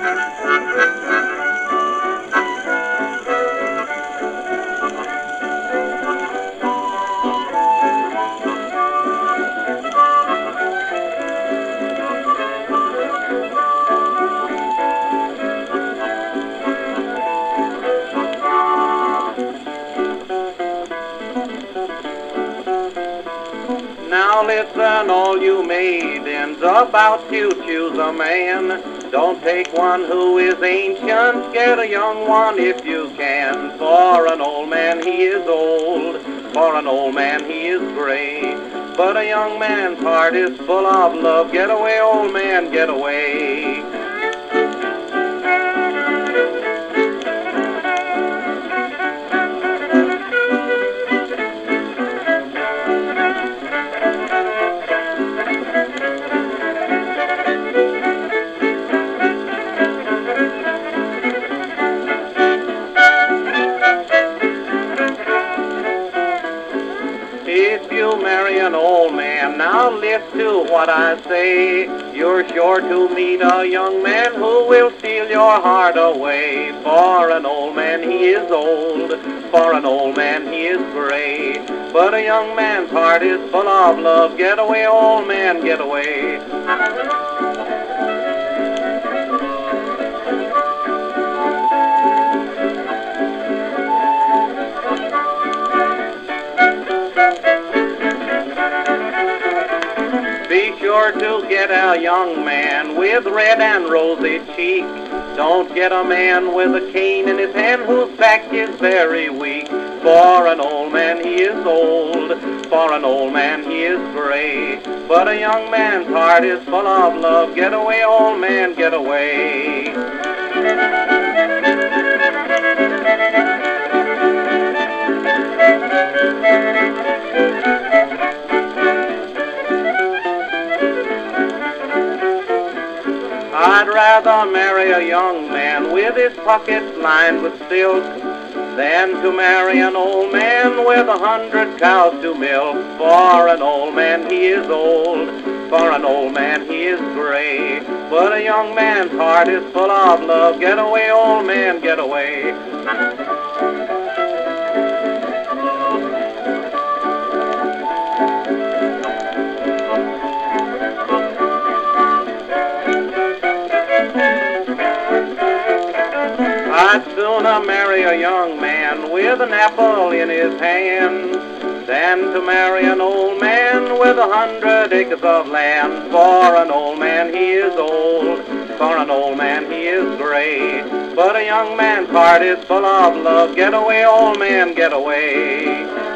Thank you. Now listen, all you maidens, about to choose a man. Don't take one who is ancient, get a young one if you can. For an old man he is old, for an old man he is gray. But a young man's heart is full of love. Get away, old man, get away. An old man, now listen to what I say. You're sure to meet a young man who will steal your heart away. For an old man he is old, for an old man he is gray. But a young man's heart is full of love. Get away, old man, get away. Sure to get a young man with red and rosy cheek. Don't get a man with a cane in his hand whose back is very weak. For an old man he is old, for an old man he is gray. But a young man's heart is full of love. Get away, old man, get away. Rather marry a young man with his pockets lined with silk than to marry an old man with a hundred cows to milk. For an old man he is old, for an old man he is gray. But a young man's heart is full of love. Get away, old man, get away. I'd marry a young man with an apple in his hand than to marry an old man with a hundred acres of land. For an old man he is old, for an old man he is gray. But a young man's heart is full of love. Get away, old man, get away.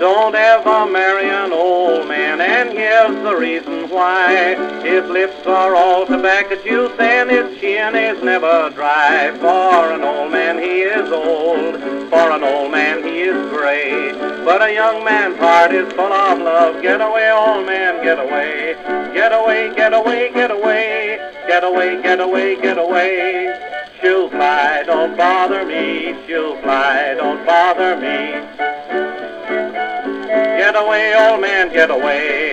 Don't ever marry an old man, and here's the reason why. His lips are all tobacco juice, and his chin is never dry. For an old man he is old, for an old man he is gray. But a young man's heart is full of love. Get away, old man, get away. Get away, get away, get away. Get away, get away, get away. Shoo fly, don't bother me. Shoo fly, don't bother me. Get away, old man, get away.